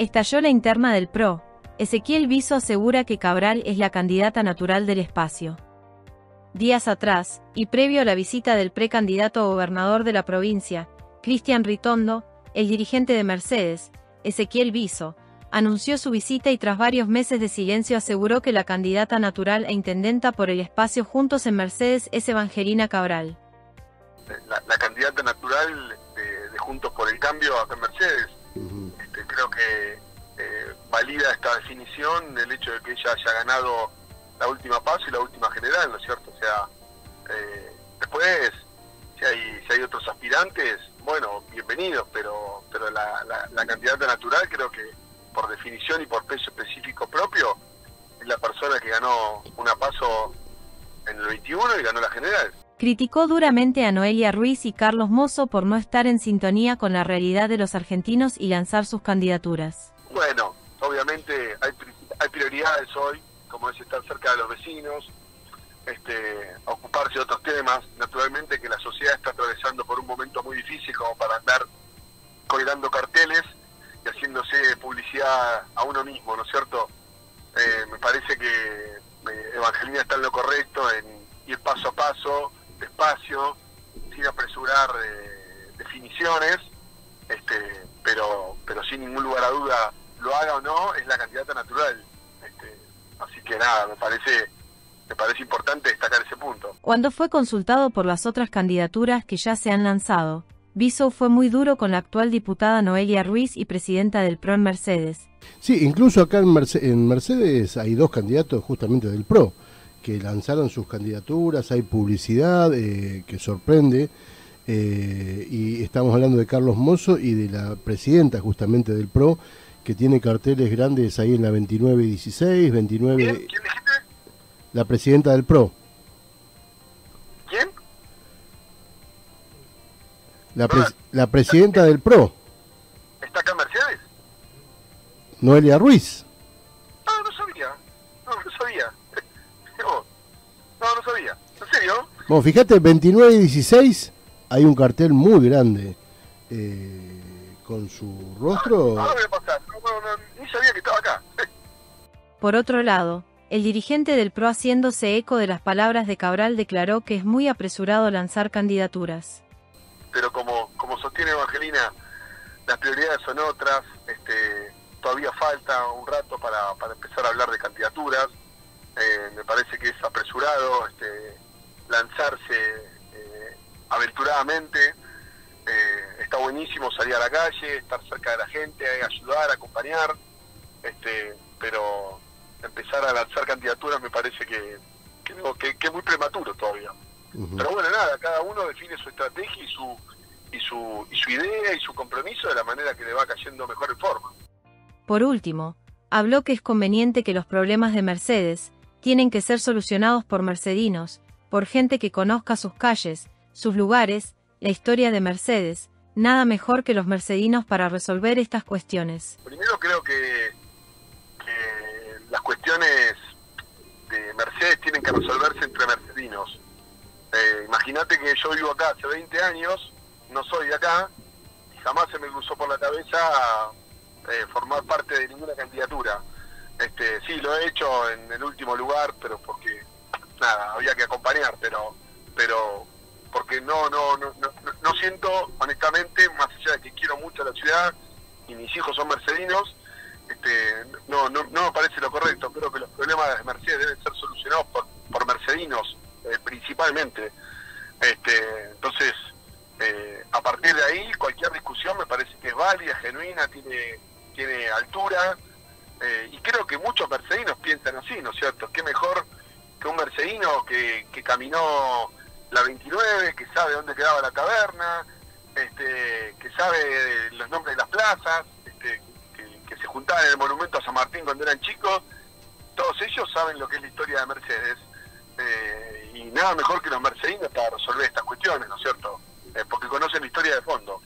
Estalló la interna del PRO. Ezequiel Viso asegura que Cabral es la candidata natural del espacio. Días atrás, y previo a la visita del precandidato a gobernador de la provincia, Cristian Ritondo, el dirigente de Mercedes, Ezequiel Viso, anunció su visita y tras varios meses de silencio aseguró que la candidata natural e intendenta por el espacio Juntos en Mercedes es Evangelina Cabral. La, candidata natural de, Juntos por el Cambio acá Mercedes. Creo que eh, valida esta definición el hecho de que ella haya ganado la última paso y la última general, ¿no es cierto? O sea, eh, después, si hay, si hay otros aspirantes, bueno, bienvenidos, pero, pero la, la, candidata natural creo que por definición y por peso específico propio es la persona que ganó una paso en el 21 y ganó la general. Criticó duramente a Noelia Ruiz y Carlos Mozo por no estar en sintonía con la realidad de los argentinos y lanzar sus candidaturas. Bueno, obviamente hay, hay prioridades hoy como es estar cerca de los vecinos, este, ocuparse de otros temas. Naturalmente que la sociedad está atravesando por un momento muy difícil como para andar colgando carteles y haciéndose publicidad a uno mismo, ¿no es cierto? Eh, me parece que eh, Evangelina está en lo correcto, en ir paso a paso, despacio, sin apresurar eh, definiciones, este, pero, pero sin ningún lugar a duda, lo haga o no, es la candidata natural Así que nada, me parece, me parece importante destacar ese punto. Cuando fue consultado por las otras candidaturas que ya se han lanzado, Viso fue muy duro con la actual diputada Noelia Ruiz y presidenta del PRO en Mercedes. Sí, incluso acá en, Mercedes hay dos candidatos justamente del PRO que lanzaron sus candidaturas, hay publicidad eh, que sorprende. Eh, y estamos hablando de Carlos Mozo y de la presidenta justamente del PRO, que tiene carteles grandes ahí en la 29 y 16, 29... ¿Quién, dijiste? La presidenta del PRO. ¿Quién? La, la presidenta del PRO. ¿Está acá Mercedes? Noelia Ruiz. Bueno, fíjate, 29 y 16 hay un cartel muy grande. Eh, con su rostro. No, no, no, ni sabía que estaba acá. Por otro lado, el dirigente del PRO haciéndose eco de las palabras de Cabral declaró que es muy apresurado lanzar candidaturas. Pero como, como sostiene Evangelina, las prioridades son otras, este, todavía falta un rato para, para empezar a hablar de candidaturas, eh, me parece que es apresurado este, lanzarse eh, aventuradamente, eh, está buenísimo salir a la calle, estar cerca de la gente, ayudar, acompañar, este, pero empezar a lanzar candidaturas me parece que, que, es muy prematuro todavía. Pero bueno, nada, cada uno define su estrategia y su, y, su, y su idea y su compromiso de la manera que le va cayendo mejor en forma. Por último, habló que es conveniente que los problemas de Mercedes tienen que ser solucionados por mercedinos, por gente que conozca sus calles, sus lugares la historia de Mercedes, nada mejor que los mercedinos para resolver estas cuestiones. Primero creo que, las cuestiones de Mercedes tienen que resolverse entre mercedinos. Eh, Imagínate que yo vivo acá hace 20 años, no soy de acá, y jamás se me cruzó por la cabeza eh, formar parte de ninguna candidatura. Este, sí, lo he hecho en el último lugar, pero porque, nada, había que acompañar, pero, pero porque no, no, no, no, siento, honestamente, más allá de que quiero mucho a la ciudad y mis hijos son mercedinos, este, no, no, no me parece lo correcto. Creo que los problemas de Mercedes deben ser solucionados por, por mercedinos, eh, principalmente. Este, entonces, eh, a partir de ahí, cualquier discusión me parece que es válida, genuina, tiene, tiene altura. Eh, y creo que muchos mercedinos piensan así, ¿no es cierto? Qué mejor que un mercedino que, que caminó la 29, que sabe dónde quedaba la taberna, este, que sabe los nombres de las plazas, este, que, se juntaban en el monumento a San Martín cuando eran chicos, todos ellos saben lo que es la historia de Mercedes. Eh, y nada mejor que los mercedinos para resolver estas cuestiones, ¿no es cierto? Eh, porque conocen la historia de fondo.